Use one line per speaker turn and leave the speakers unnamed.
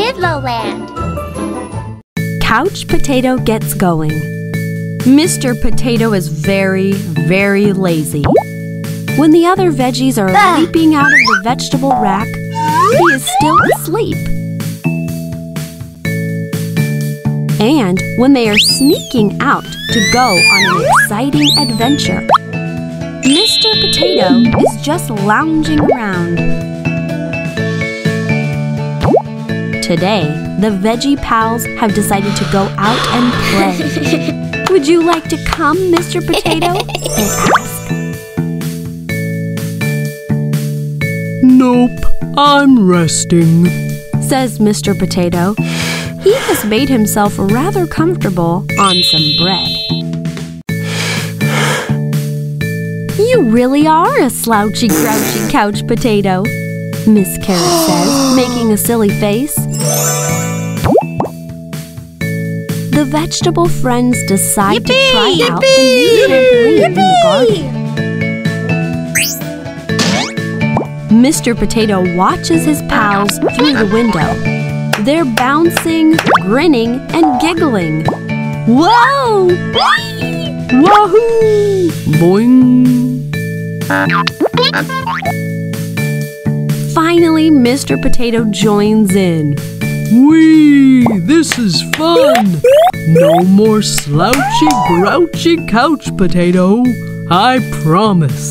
Kidloland.
Couch Potato gets going. Mr. Potato is very, very lazy. When the other veggies are
Ah.
leaping out of the vegetable rack, he is still asleep. And when they are sneaking out to go on an exciting adventure, Mr. Potato is just lounging around. Today, the Veggie Pals have decided to go out and play. Would you like to come, Mr. Potato? They ask.
Nope, I'm resting.
Says Mr. Potato. He has made himself rather comfortable on some bread. You really are a slouchy, grouchy couch potato, Miss Carrot says, making a silly face. The vegetable friends decide to try out the new trampoline in the garden. Mr. Potato watches his pals through the window. They're bouncing, grinning, and giggling. Whoa!
Wahoo! Boing!
Finally, Mr. Potato joins in.
Whee! This is fun! No more slouchy, grouchy couch potato. I promise.